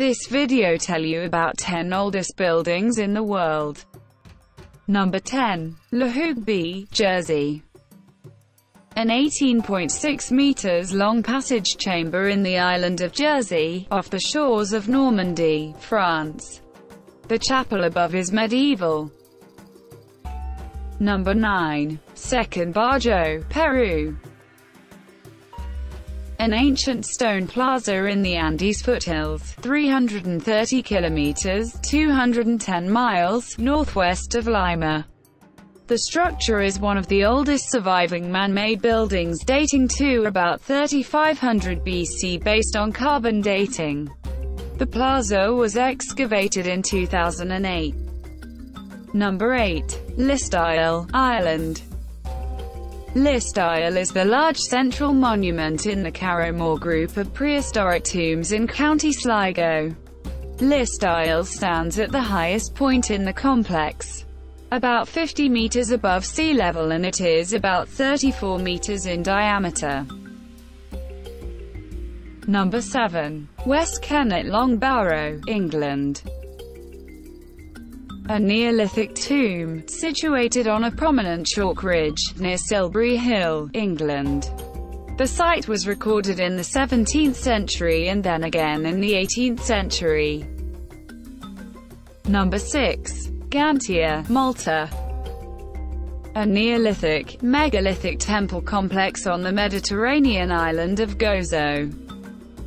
This video tell you about 10 oldest buildings in the world. Number 10. La Hougue, Jersey. An 18.6 meters long passage chamber in the island of Jersey, off the shores of Normandy, France. The chapel above is medieval. Number 9. Sechin Bajo, Peru. An ancient stone plaza in the Andes foothills, 330 kilometers 210 miles northwest of Lima. The structure is one of the oldest surviving man-made buildings dating to about 3500 BC based on carbon dating. The plaza was excavated in 2008. Number 8. Lisle, Ireland. Lisle is the large central monument in the Carrowmore group of prehistoric tombs in County Sligo. Lisle stands at the highest point in the complex, about 50 meters above sea level and it is about 34 meters in diameter. Number 7. West Kennet Long Barrow, England a Neolithic tomb, situated on a prominent chalk ridge, near Silbury Hill, England. The site was recorded in the 17th century and then again in the 18th century. Number 6. Ggantija, Malta. A Neolithic, megalithic temple complex on the Mediterranean island of Gozo.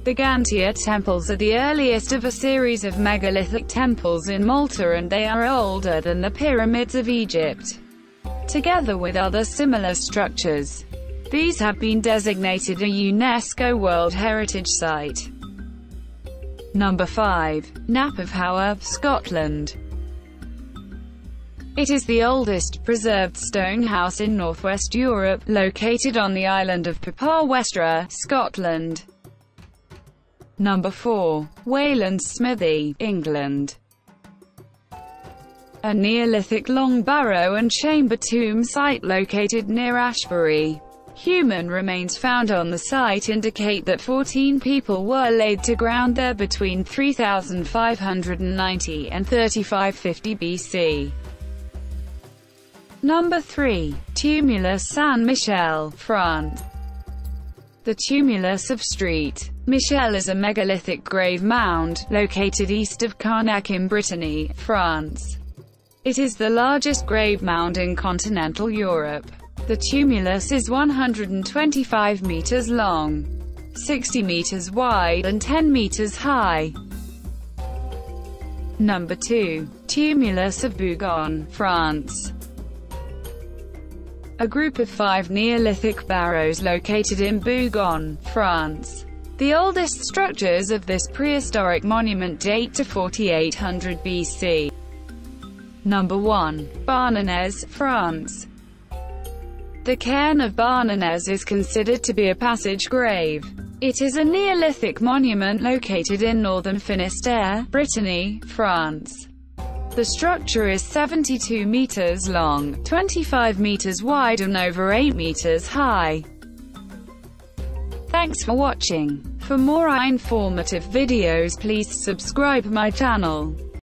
The Ggantija temples are the earliest of a series of megalithic temples in Malta and they are older than the pyramids of Egypt, together with other similar structures. These have been designated a UNESCO World Heritage Site. Number 5. Knap Scotland. It is the oldest preserved stone house in northwest Europe, located on the island of Papa Westray, Scotland. Number 4. Wayland Smithy, England. A Neolithic long barrow and chamber tomb site located near Ashbury. Human remains found on the site indicate that 14 people were laid to ground there between 3590 and 3550 BC. Number 3. Tumulus Saint-Michel, France. The tumulus of St. Michel is a megalithic grave mound, located east of Carnac in Brittany, France. It is the largest grave mound in continental Europe. The tumulus is 125 meters long, 60 meters wide, and 10 meters high. Number 2. Tumulus of Bougon, France a group of five Neolithic barrows located in Bougon, France. The oldest structures of this prehistoric monument date to 4800 BC. Number 1. Barnenez, France. The cairn of Barnenez is considered to be a passage grave. It is a Neolithic monument located in northern Finistère, Brittany, France. The structure is 72 meters long, 25 meters wide and over 8 meters high. Thanks for watching. For more informative videos please subscribe my channel.